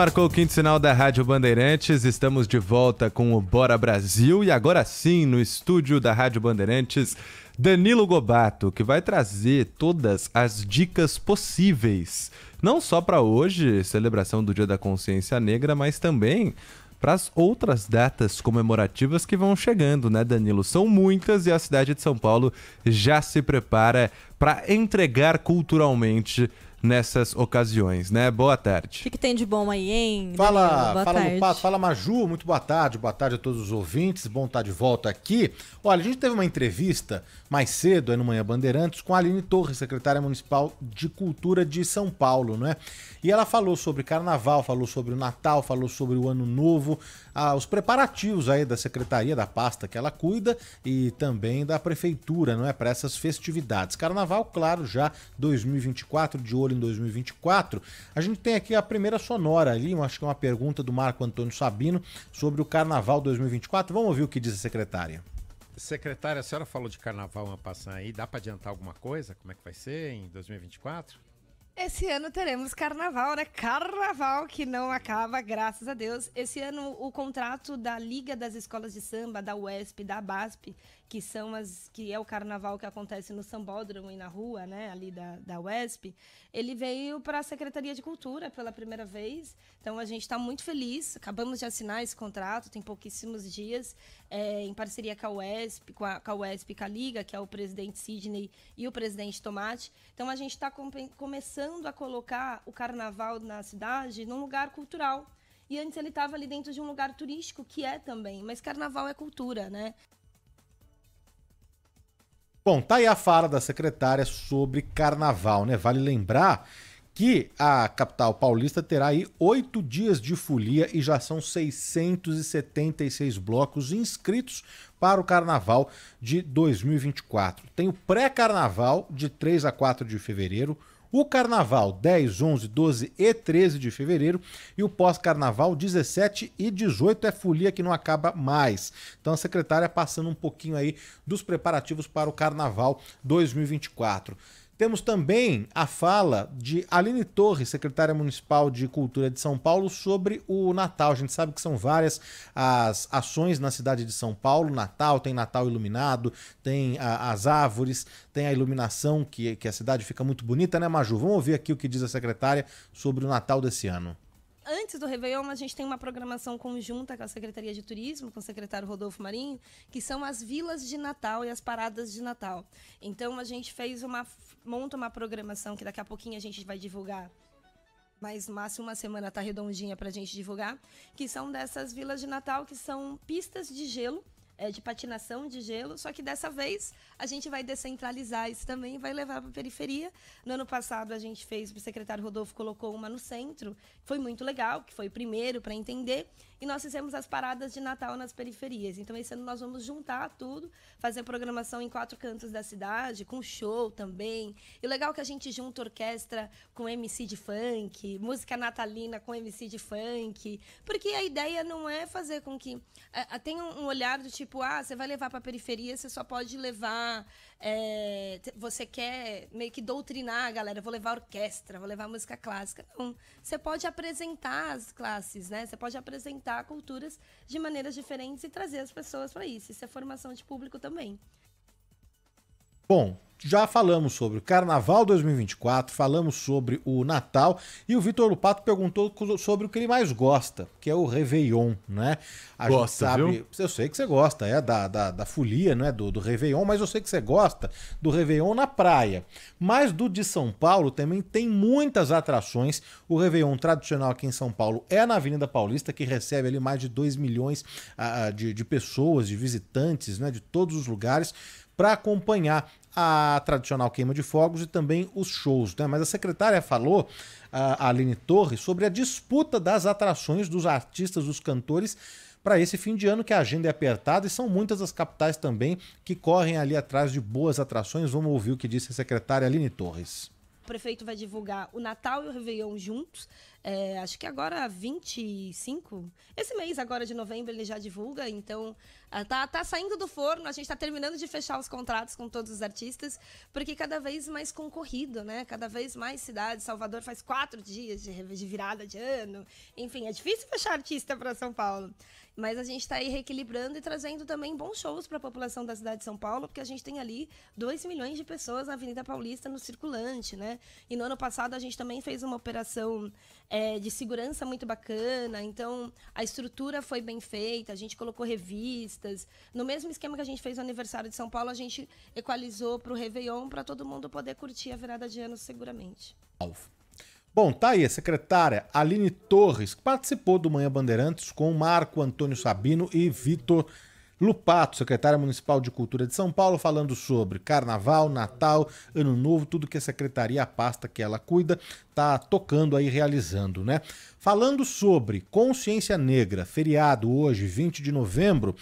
Marcou o quinto sinal da Rádio Bandeirantes, estamos de volta com o Bora Brasil e agora sim no estúdio da Rádio Bandeirantes, Danilo Gobato, que vai trazer todas as dicas possíveis, não só para hoje, celebração do Dia da Consciência Negra, mas também para as outras datas comemorativas que vão chegando, né, Danilo? São muitas e a cidade de São Paulo já se prepara para entregar culturalmente nessas ocasiões, né? Boa tarde. O que, que tem de bom aí, hein? Fala, boa fala tarde. fala Maju, muito boa tarde, boa tarde a todos os ouvintes, bom estar de volta aqui. Olha, a gente teve uma entrevista mais cedo, aí no Manhã Bandeirantes, com a Aline Torres, secretária municipal de Cultura de São Paulo, né? E ela falou sobre carnaval, falou sobre o Natal, falou sobre o Ano Novo, ah, os preparativos aí da secretaria, da pasta que ela cuida e também da prefeitura, não é? Para essas festividades. Carnaval, claro, já 2024, de olho em 2024. A gente tem aqui a primeira sonora ali, acho que é uma pergunta do Marco Antônio Sabino sobre o Carnaval 2024. Vamos ouvir o que diz a secretária. Secretária, a senhora falou de carnaval uma passando aí, dá para adiantar alguma coisa? Como é que vai ser em 2024? Esse ano teremos carnaval, né? Carnaval que não acaba, graças a Deus. Esse ano o contrato da Liga das Escolas de Samba, da UESP, da BASP, que são as que é o carnaval que acontece no Sambódromo e na rua, né, ali da, da UESP, ele veio para a Secretaria de Cultura pela primeira vez. Então a gente está muito feliz. Acabamos de assinar esse contrato, tem pouquíssimos dias, é, em parceria com a UESP, com a, com a UESP com a Liga, que é o presidente Sidney e o presidente Tomate. Então a gente está com, começando a colocar o carnaval na cidade num lugar cultural. E antes ele estava ali dentro de um lugar turístico, que é também, mas carnaval é cultura, né? Bom, tá aí a fala da secretária sobre carnaval, né? Vale lembrar que a capital paulista terá aí oito dias de folia e já são 676 blocos inscritos para o carnaval de 2024. Tem o pré-carnaval de 3 a 4 de fevereiro, o carnaval 10, 11, 12 e 13 de fevereiro e o pós-carnaval 17 e 18 é folia que não acaba mais. Então a secretária passando um pouquinho aí dos preparativos para o carnaval 2024. Temos também a fala de Aline Torres, secretária municipal de Cultura de São Paulo, sobre o Natal. A gente sabe que são várias as ações na cidade de São Paulo. Natal, tem Natal iluminado, tem a, as árvores, tem a iluminação, que, que a cidade fica muito bonita, né, Maju? Vamos ouvir aqui o que diz a secretária sobre o Natal desse ano antes do Réveillon, a gente tem uma programação conjunta com a Secretaria de Turismo, com o secretário Rodolfo Marinho, que são as vilas de Natal e as paradas de Natal. Então, a gente fez uma. monta uma programação que daqui a pouquinho a gente vai divulgar mas máximo uma semana tá redondinha para a gente divulgar, que são dessas vilas de Natal que são pistas de gelo é, de patinação de gelo, só que dessa vez a gente vai descentralizar isso também e vai levar para a periferia. No ano passado a gente fez, o secretário Rodolfo colocou uma no centro, foi muito legal, que foi o primeiro para entender, e nós fizemos as paradas de Natal nas periferias. Então esse ano nós vamos juntar tudo, fazer programação em quatro cantos da cidade, com show também. E legal é que a gente junta orquestra com MC de funk, música natalina com MC de funk, porque a ideia não é fazer com que é, tenha um olhar do tipo tipo, ah, você vai levar para periferia, você só pode levar. É, você quer meio que doutrinar a galera, vou levar orquestra, vou levar música clássica. Não. Você pode apresentar as classes, né? Você pode apresentar culturas de maneiras diferentes e trazer as pessoas para isso. Isso é formação de público também. Bom, já falamos sobre o Carnaval 2024, falamos sobre o Natal e o Vitor Lupato perguntou sobre o que ele mais gosta, que é o Réveillon, né? A gosta, gente sabe, viu? eu sei que você gosta, é da, da, da folia, né, do, do Réveillon, mas eu sei que você gosta do Réveillon na praia. Mas do de São Paulo também tem muitas atrações. O Réveillon tradicional aqui em São Paulo é na Avenida Paulista, que recebe ali mais de 2 milhões uh, de, de pessoas, de visitantes, né, de todos os lugares para acompanhar a tradicional queima de fogos e também os shows. Né? Mas a secretária falou, a Aline Torres, sobre a disputa das atrações dos artistas, dos cantores para esse fim de ano que a agenda é apertada e são muitas as capitais também que correm ali atrás de boas atrações. Vamos ouvir o que disse a secretária Aline Torres prefeito vai divulgar o Natal e o Réveillon juntos. É, acho que agora 25, esse mês agora de novembro ele já divulga, então ah, tá, tá saindo do forno, a gente está terminando de fechar os contratos com todos os artistas, porque cada vez mais concorrido, né? Cada vez mais cidades. Salvador faz quatro dias de, de virada de ano. Enfim, é difícil fechar artista para São Paulo. Mas a gente está aí reequilibrando e trazendo também bons shows para a população da cidade de São Paulo, porque a gente tem ali 2 milhões de pessoas na Avenida Paulista no circulante, né? E no ano passado a gente também fez uma operação é, de segurança muito bacana, então a estrutura foi bem feita, a gente colocou revistas. No mesmo esquema que a gente fez no aniversário de São Paulo, a gente equalizou para o Réveillon para todo mundo poder curtir a virada de ano seguramente. Alfa. Bom, tá aí a secretária Aline Torres, que participou do Manhã Bandeirantes com Marco Antônio Sabino e Vitor Lupato, secretária municipal de Cultura de São Paulo, falando sobre Carnaval, Natal, Ano Novo, tudo que a secretaria, a pasta que ela cuida, tá tocando aí, realizando, né? Falando sobre Consciência Negra, feriado hoje, 20 de novembro,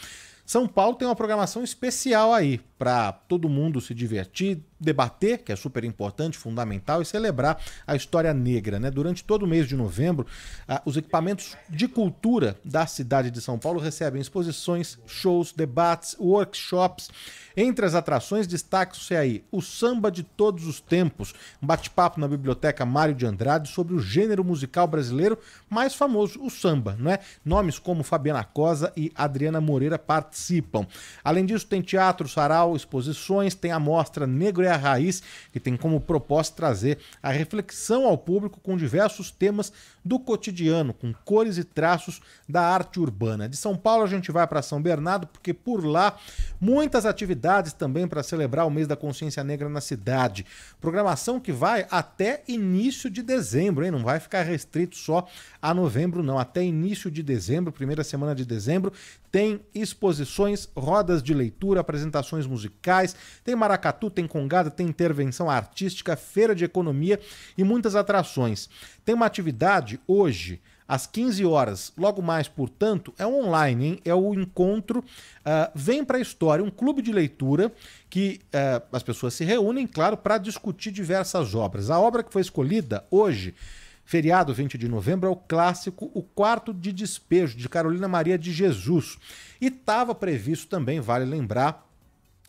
São Paulo tem uma programação especial aí para todo mundo se divertir, debater, que é super importante, fundamental, e celebrar a história negra. Né? Durante todo o mês de novembro, ah, os equipamentos de cultura da cidade de São Paulo recebem exposições, shows, debates, workshops. Entre as atrações, destaque-se aí o Samba de Todos os Tempos, um bate-papo na Biblioteca Mário de Andrade sobre o gênero musical brasileiro mais famoso, o samba. Não é? Nomes como Fabiana Cosa e Adriana Moreira participam. Além disso, tem teatro, sarau, exposições, tem a mostra Negro é a Raiz, que tem como propósito trazer a reflexão ao público com diversos temas do cotidiano, com cores e traços da arte urbana. De São Paulo a gente vai para São Bernardo, porque por lá muitas atividades também para celebrar o mês da consciência negra na cidade. Programação que vai até início de dezembro, hein? Não vai ficar restrito só a novembro, não. Até início de dezembro, primeira semana de dezembro, tem exposições, rodas de leitura, apresentações musicais, tem maracatu, tem congada, tem intervenção artística, feira de economia e muitas atrações. Tem uma atividade hoje às 15 horas, logo mais, portanto, é online, hein? é o encontro uh, Vem para a História, um clube de leitura que uh, as pessoas se reúnem, claro, para discutir diversas obras. A obra que foi escolhida hoje Feriado 20 de novembro é o clássico O Quarto de Despejo, de Carolina Maria de Jesus. E estava previsto também, vale lembrar,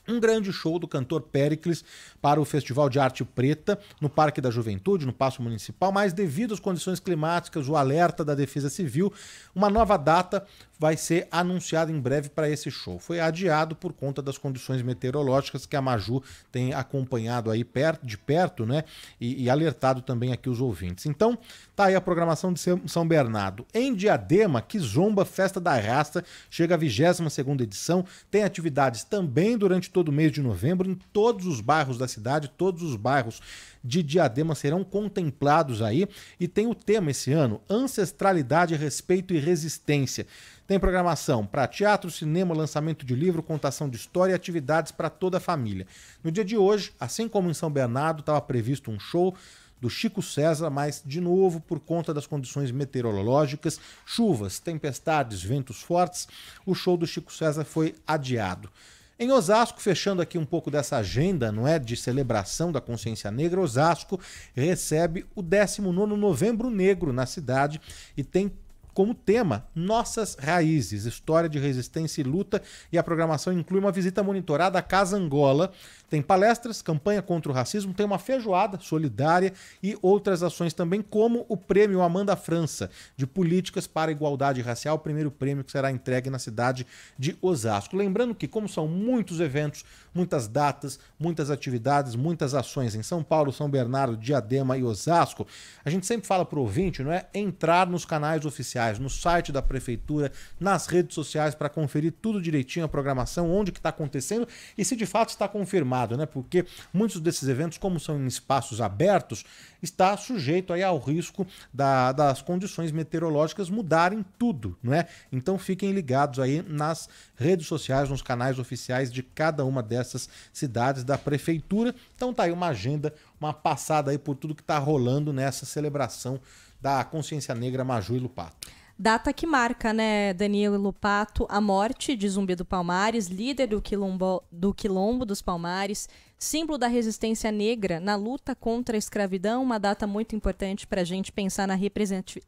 um grande show do cantor Pericles para o Festival de Arte Preta no Parque da Juventude, no Paço Municipal, mas devido às condições climáticas, o alerta da Defesa Civil, uma nova data vai ser anunciada em breve para esse show. Foi adiado por conta das condições meteorológicas que a Maju tem acompanhado aí perto, de perto, né? E, e alertado também aqui os ouvintes. Então, tá aí a programação de São Bernardo. Em Diadema, que zomba Festa da Raça, chega a 22 segunda edição, tem atividades também durante todo o mês de novembro em todos os bairros da cidade, todos os bairros de Diadema serão contemplados aí e tem o tema esse ano: ancestralidade, respeito e resistência. Tem programação para teatro, cinema, lançamento de livro, contação de história e atividades para toda a família. No dia de hoje, assim como em São Bernardo, estava previsto um show do Chico César, mas de novo por conta das condições meteorológicas, chuvas, tempestades, ventos fortes, o show do Chico César foi adiado. Em Osasco, fechando aqui um pouco dessa agenda, não é, de celebração da consciência negra, Osasco recebe o 19º Novembro Negro na cidade e tem como tema Nossas Raízes, História de Resistência e Luta, e a programação inclui uma visita monitorada à Casa Angola, tem palestras, campanha contra o racismo, tem uma feijoada solidária e outras ações também, como o prêmio Amanda França, de Políticas para a Igualdade Racial, o primeiro prêmio que será entregue na cidade de Osasco. Lembrando que, como são muitos eventos, muitas datas, muitas atividades, muitas ações em São Paulo, São Bernardo, Diadema e Osasco, a gente sempre fala para o ouvinte, não é? Entrar nos canais oficiais, no site da prefeitura, nas redes sociais para conferir tudo direitinho a programação, onde que está acontecendo e se de fato está confirmado né? Porque muitos desses eventos, como são em espaços abertos, está sujeito aí ao risco da, das condições meteorológicas mudarem tudo, não é? Então fiquem ligados aí nas redes sociais, nos canais oficiais de cada uma dessas cidades da prefeitura. Então tá aí uma agenda, uma passada aí por tudo que está rolando nessa celebração da consciência negra Maju e Lupato. Data que marca, né, Danilo Lupato, a morte de Zumbi do Palmares, líder do quilombo, do quilombo dos Palmares, símbolo da resistência negra na luta contra a escravidão, uma data muito importante para a gente pensar na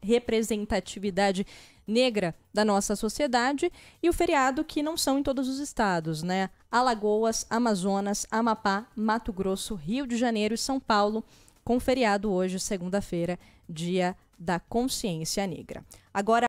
representatividade negra da nossa sociedade, e o feriado que não são em todos os estados, né? Alagoas, Amazonas, Amapá, Mato Grosso, Rio de Janeiro e São Paulo, com feriado hoje, segunda-feira, dia da consciência negra. Agora